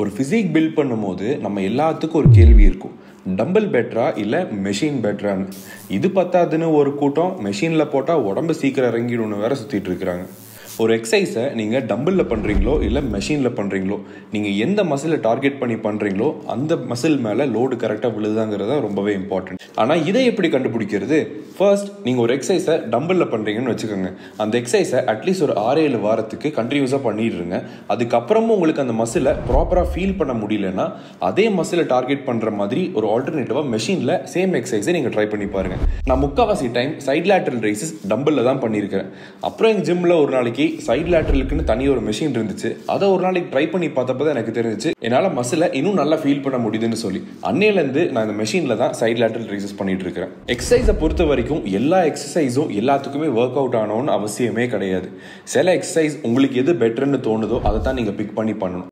ஒரு physique build பண்ணும்போது நம்ம எல்லாத்துக்கும் ஒரு கேள்வி இருக்கும். டம்பிள் பெட்டரா இல்லை மெஷின் பெட்டரான்னு இது பத்தாதுன்னு ஒரு கூட்டம் மெஷினில் போட்டால் உடம்பு சீக்கிரம் இறங்கிடும்னு வேற சுற்றிட்டு இருக்கிறாங்க. ஒரு எக்ஸசைஸை நீங்கள் டம்பிளில் பண்ணுறீங்களோ இல்லை மெஷினில் பண்ணுறீங்களோ நீங்கள் எந்த மசிலை டார்கெட் பண்ணி பண்ணுறீங்களோ அந்த மசில் மேலே லோடு கரெக்டாக விழுதாங்கிறது தான் ரொம்பவே இம்பார்ட்டன்ட் ஆனால் இதை எப்படி கண்டுபிடிக்கிறது? ஃபர்ஸ்ட் நீங்கள் ஒரு எக்ஸசைஸை டம்பிளில் பண்ணுறீங்கன்னு வச்சுக்கோங்க. அந்த எக்ஸசைஸை அட்லீஸ்ட் ஒரு ஆறு ஏழு வாரத்துக்கு கண்டினியூஸாக பண்ணிடுங்க. அதுக்கப்புறமும் உங்களுக்கு அந்த மசிலை ப்ராப்பராக ஃபீல் பண்ண முடியலன்னா அதே மசிலை டார்கெட் பண்ணுற மாதிரி ஒரு ஆல்டர்னேட்டிவாக மெஷினில் சேம் எக்ஸசைஸை நீங்கள் ட்ரை பண்ணி பாருங்கள் நான் முக்கால்வாசி டைம் சைட் லேட்டரல் ரைசஸ் டம்பிளில் தான் பண்ணியிருக்கிறேன். அப்புறம் எங்கள் ஜிம்மில் ஒரு நாளைக்கு சைட் லேட்டரலுக்குன்னு தனி ஒரு மிஷின் இருந்துச்சு. அதை ஒரு நாளைக்கு ட்ரை பண்ணி பார்த்தப்ப தான் எனக்கு தெரிஞ்சிச்சு. என்னால் மசிலை இன்னும் நல்லா ஃபீல் பண்ண முடியுதுன்னு சொல்லி. அன்னையிலேருந்து நான் இந்த மெஷினில் தான் சைட் லேட்டரல் ரீசஸ் பண்ணிட்டு இருக்கிறேன். எக்ஸசைஸை பொறுத்த வரைக்கும் எல்லா எக்ஸசைஸும் எல்லாத்துக்குமே ஒர்க் அவுட் ஆனோன்னு அவசியமே கிடையாது. சில எக்ஸசைஸ் உங்களுக்கு எது பெட்டர்னு தோணுதோ அதை தான் நீங்கள் பிக் பண்ணி பண்ணணும்.